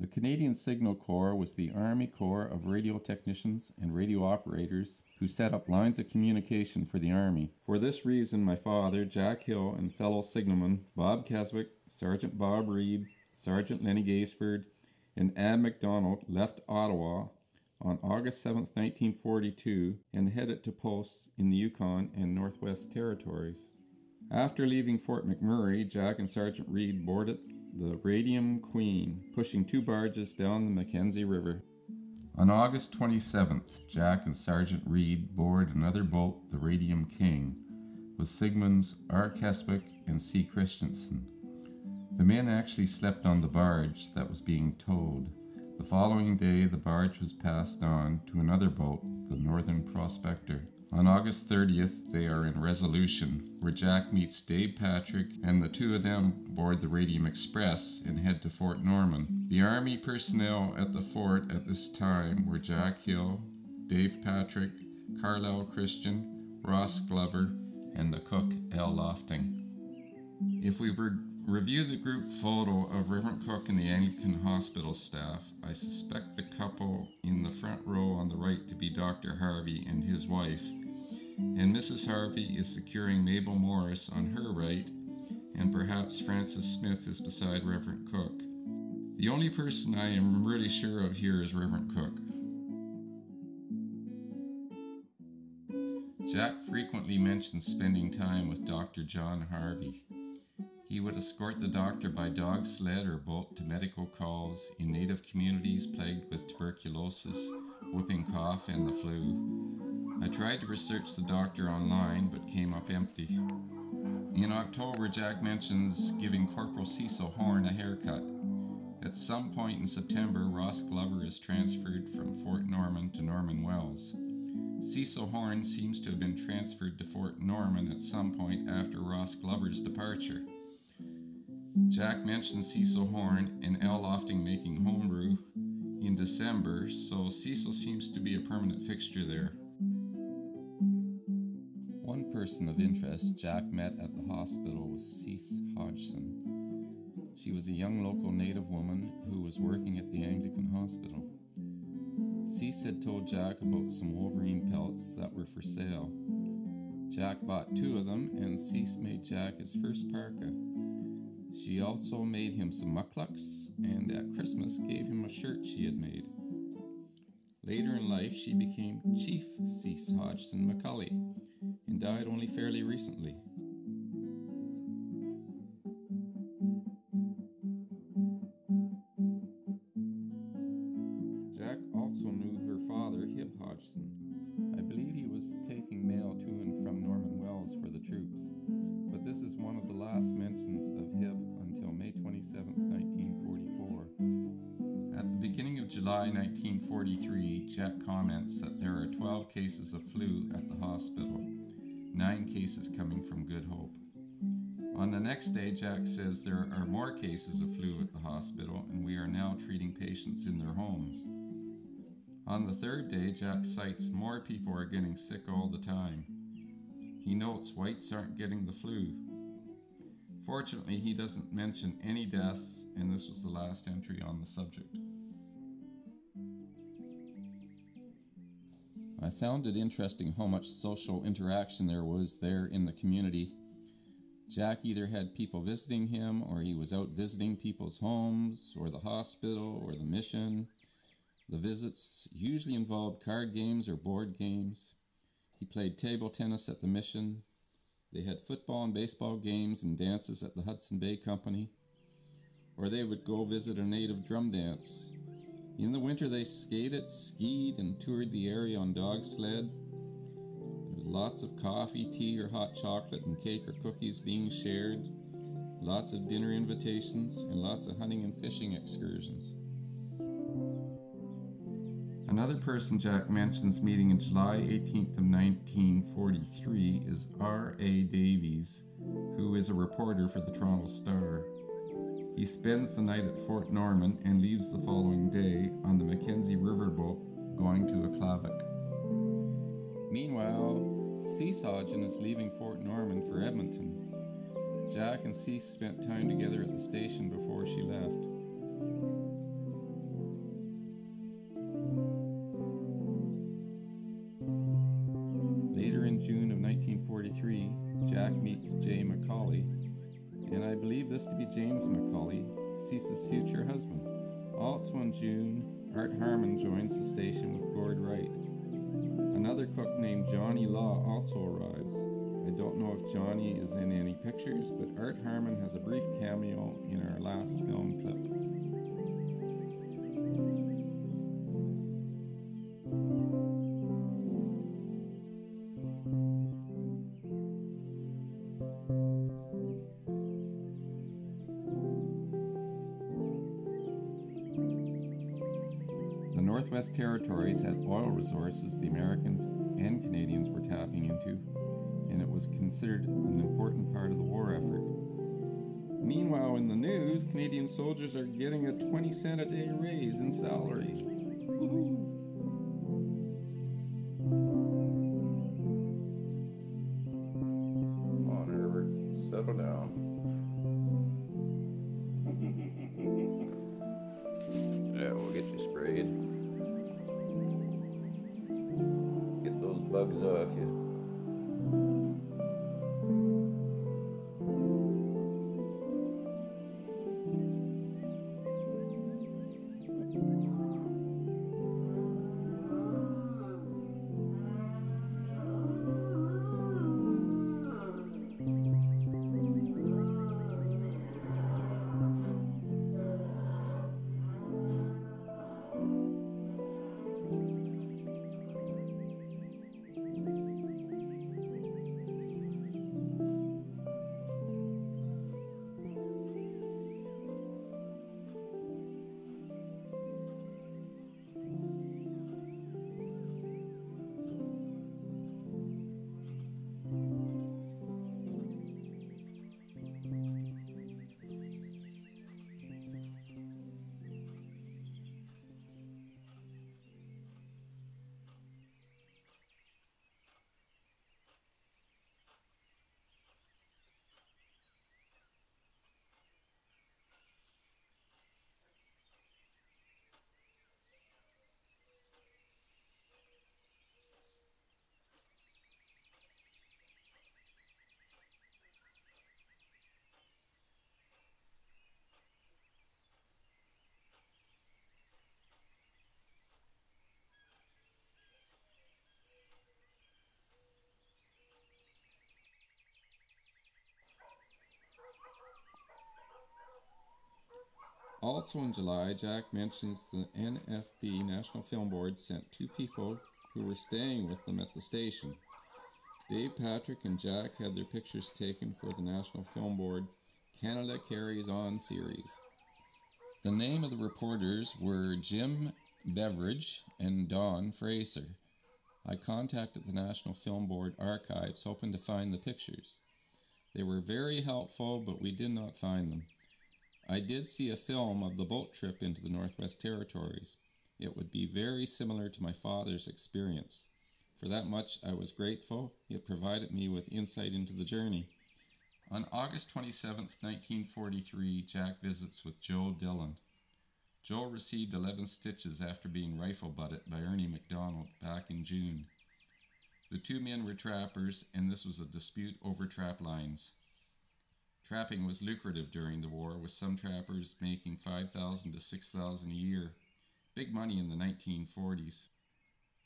The Canadian Signal Corps was the Army Corps of radio technicians and radio operators who set up lines of communication for the Army. For this reason, my father, Jack Hill, and fellow signalmen Bob Keswick, Sergeant Bob Reed, Sergeant Lenny Gaisford, and Ab MacDonald left Ottawa on August 7, 1942, and headed to posts in the Yukon and Northwest Territories. After leaving Fort McMurray, Jack and Sergeant Reed boarded the Radium Queen, pushing two barges down the Mackenzie River. On August 27th, Jack and Sergeant Reed board another boat, the Radium King, with Sigmunds R. Keswick and C. Christensen. The men actually slept on the barge that was being towed. The following day, the barge was passed on to another boat, the Northern Prospector. On August 30th, they are in Resolution, where Jack meets Dave Patrick, and the two of them board the Radium Express and head to Fort Norman. The Army personnel at the fort at this time were Jack Hill, Dave Patrick, Carlisle Christian, Ross Glover, and the cook L. Lofting. If we were review the group photo of Reverend Cook and the Anglican Hospital staff, I suspect the couple in the front row on the right to be Dr. Harvey and his wife, and Mrs. Harvey is securing Mabel Morris on her right, and perhaps Francis Smith is beside Reverend Cook. The only person I am really sure of here is Reverend Cook. Jack frequently mentions spending time with Dr. John Harvey. He would escort the doctor by dog sled or boat to medical calls in native communities plagued with tuberculosis, whooping cough, and the flu. I tried to research the doctor online but came up empty. In October, Jack mentions giving Corporal Cecil Horn a haircut. At some point in September, Ross Glover is transferred from Fort Norman to Norman Wells. Cecil Horn seems to have been transferred to Fort Norman at some point after Ross Glover's departure. Jack mentions Cecil Horn and L. Lofting making homebrew in December, so Cecil seems to be a permanent fixture there. One person of interest Jack met at the hospital was Cece Hodgson. She was a young local native woman who was working at the Anglican hospital. Cece had told Jack about some wolverine pelts that were for sale. Jack bought two of them, and Cece made Jack his first parka. She also made him some mukluks, and at Christmas gave him a shirt she had made. Later in life, she became Chief Cece Hodgson McCauley and died only fairly recently. Jack also knew her father, Hib Hodgson. I believe he was taking mail to and from Norman Wells for the troops, but this is one of the last mentions of Hib until May 27, 1944. At the beginning of July 1943, Jack comments that there are 12 cases of flu at the hospital, 9 cases coming from Good Hope. On the next day, Jack says there are more cases of flu at the hospital and we are now treating patients in their homes. On the third day, Jack cites more people are getting sick all the time. He notes whites aren't getting the flu. Fortunately, he doesn't mention any deaths, and this was the last entry on the subject. I found it interesting how much social interaction there was there in the community. Jack either had people visiting him, or he was out visiting people's homes, or the hospital, or the mission. The visits usually involved card games or board games. He played table tennis at the mission. They had football and baseball games and dances at the Hudson Bay Company. Or they would go visit a native drum dance. In the winter, they skated, skied, and toured the area on dog sled. There was lots of coffee, tea, or hot chocolate, and cake or cookies being shared. Lots of dinner invitations, and lots of hunting and fishing excursions. Another person Jack mentions meeting in July 18th of 1943 is R.A. Davies, who is a reporter for the Toronto Star. He spends the night at Fort Norman and leaves the following day on the Mackenzie Riverboat going to Aklavik. Meanwhile, Hodgson is leaving Fort Norman for Edmonton. Jack and Cece spent time together at the station before she left. I believe this to be James McCauley, Cece's future husband. Also in June, Art Harmon joins the station with Gord Wright. Another cook named Johnny Law also arrives. I don't know if Johnny is in any pictures, but Art Harmon has a brief cameo in our last film clip. Northwest Territories had oil resources the Americans and Canadians were tapping into, and it was considered an important part of the war effort. Meanwhile, in the news, Canadian soldiers are getting a 20 cent a day raise in salary. Woo-hoo. Also in July, Jack mentions the NFB National Film Board sent two people who were staying with them at the station. Dave Patrick and Jack had their pictures taken for the National Film Board Canada Carries On series. The name of the reporters were Jim Beveridge and Don Fraser. I contacted the National Film Board archives hoping to find the pictures. They were very helpful, but we did not find them. I did see a film of the boat trip into the Northwest Territories. It would be very similar to my father's experience. For that much I was grateful. It provided me with insight into the journey. On August 27, 1943, Jack visits with Joe Dillon. Joe received 11 stitches after being rifle butted by Ernie McDonald back in June. The two men were trappers, and this was a dispute over trap lines. Trapping was lucrative during the war, with some trappers making 5000 to 6000 a year. Big money in the 1940s.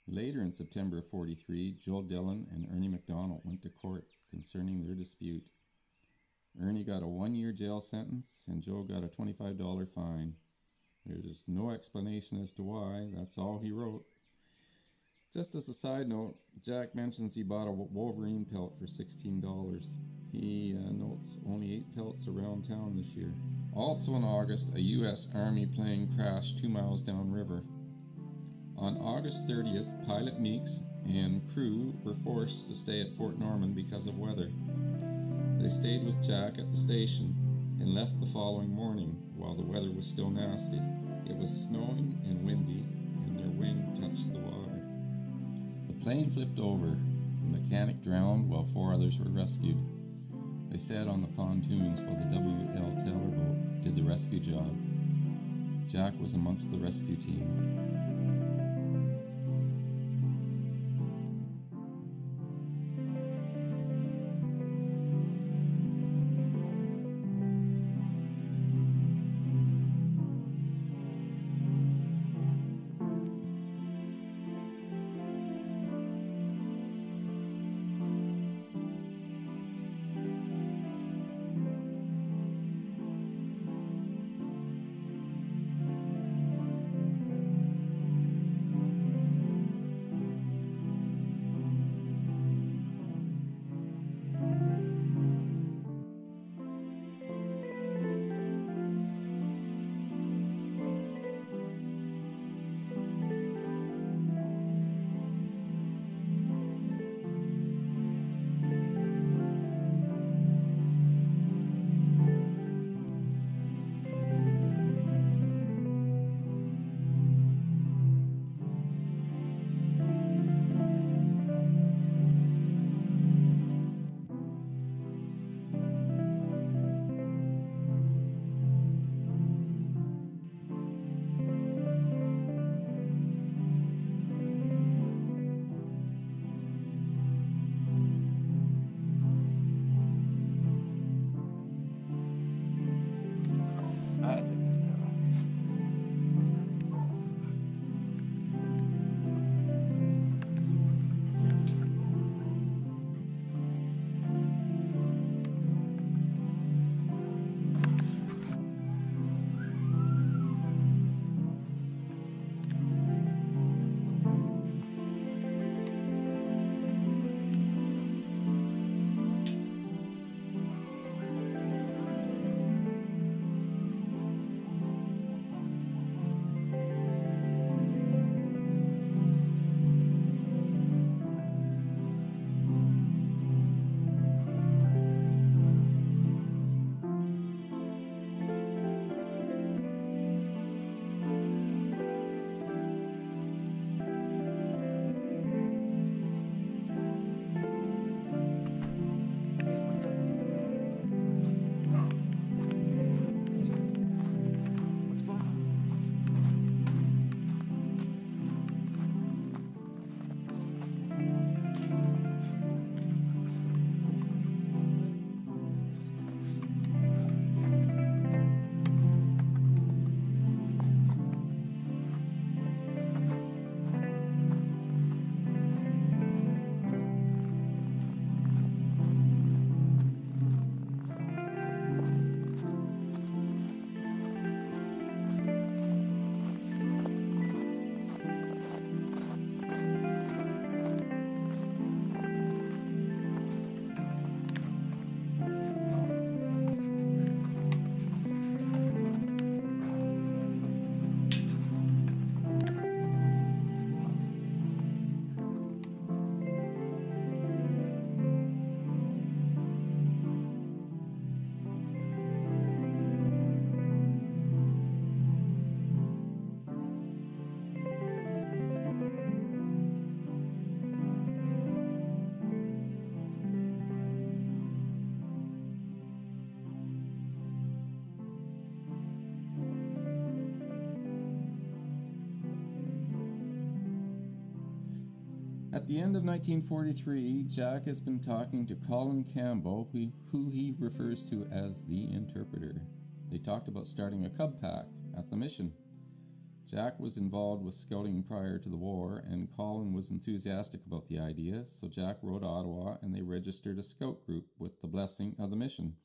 Later in September of 43, Joe Dillon and Ernie McDonald went to court concerning their dispute. Ernie got a one year jail sentence, and Joe got a $25 fine. There's just no explanation as to why, that's all he wrote. Just as a side note, Jack mentions he bought a Wolverine pelt for $16. He uh, notes only 8 pelts around town this year. Also in August, a U.S. Army plane crashed two miles downriver. On August 30th, Pilot Meeks and crew were forced to stay at Fort Norman because of weather. They stayed with Jack at the station and left the following morning while the weather was still nasty. It was snowing and windy, and their wing touched the water. The plane flipped over. The mechanic drowned while four others were rescued. They sat on the pontoons while the W.L. Taylor boat did the rescue job. Jack was amongst the rescue team. At the end of 1943, Jack has been talking to Colin Campbell, who he refers to as the interpreter. They talked about starting a cub pack at the mission. Jack was involved with scouting prior to the war, and Colin was enthusiastic about the idea, so Jack wrote Ottawa and they registered a scout group with the blessing of the mission.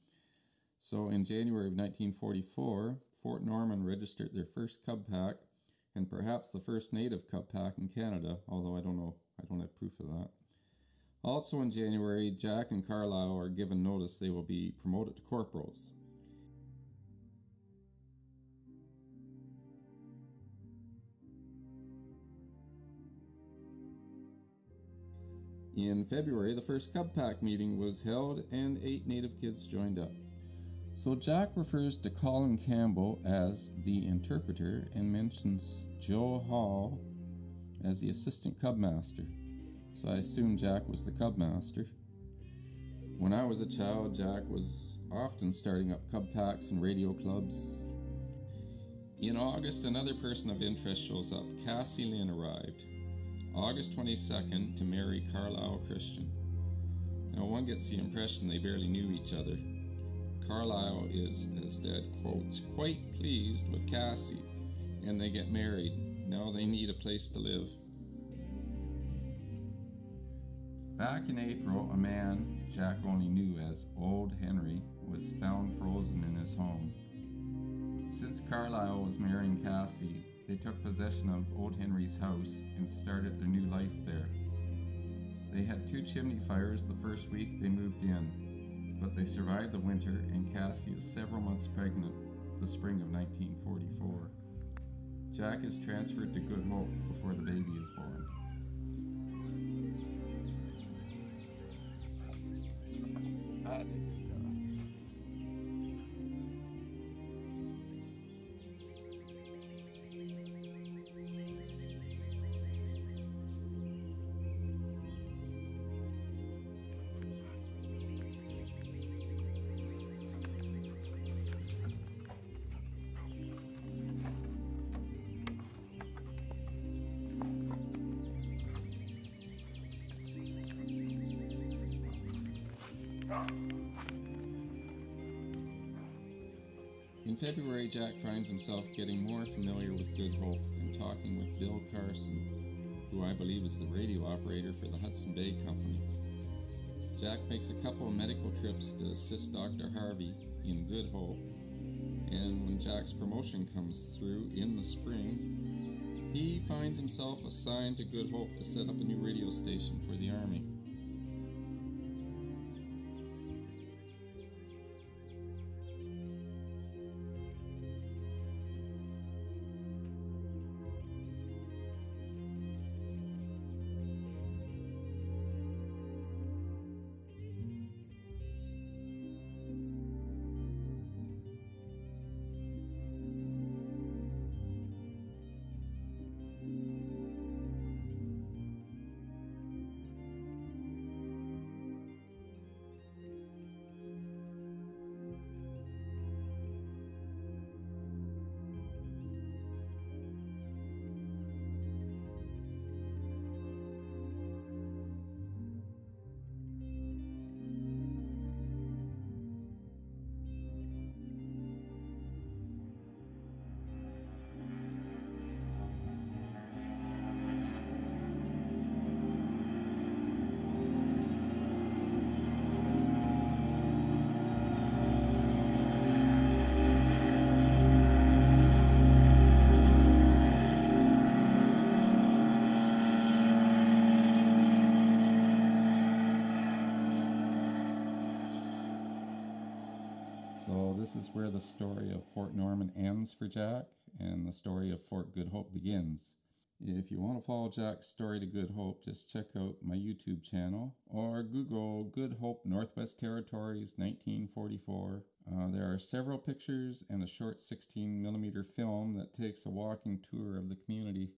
So in January of 1944, Fort Norman registered their first cub pack and perhaps the first native cub pack in Canada, although I don't know, I don't have proof of that. Also in January, Jack and Carlisle are given notice they will be promoted to corporals. In February, the first Cub Pack meeting was held and eight Native kids joined up. So Jack refers to Colin Campbell as the interpreter and mentions Joe Hall as the assistant cub master. So I assume Jack was the cub master. When I was a child, Jack was often starting up cub packs and radio clubs. In August, another person of interest shows up. Cassie Lynn arrived. August 22nd to marry Carlisle Christian. Now, one gets the impression they barely knew each other. Carlisle is, as Dad quotes, quite pleased with Cassie, and they get married. Now they need a place to live. Back in April, a man Jack only knew as Old Henry was found frozen in his home. Since Carlisle was marrying Cassie, they took possession of Old Henry's house and started their new life there. They had two chimney fires the first week they moved in, but they survived the winter and Cassie is several months pregnant the spring of 1944. Jack is transferred to Good Hope before the baby is born. Ah, that's a good February, Jack finds himself getting more familiar with Good Hope and talking with Bill Carson, who I believe is the radio operator for the Hudson Bay Company. Jack makes a couple of medical trips to assist Dr. Harvey in Good Hope, and when Jack's promotion comes through in the spring, he finds himself assigned to Good Hope to set up a new radio station for the Army. So this is where the story of Fort Norman ends for Jack, and the story of Fort Good Hope begins. If you want to follow Jack's story to Good Hope, just check out my YouTube channel or Google Good Hope Northwest Territories 1944. Uh, there are several pictures and a short 16 millimeter film that takes a walking tour of the community.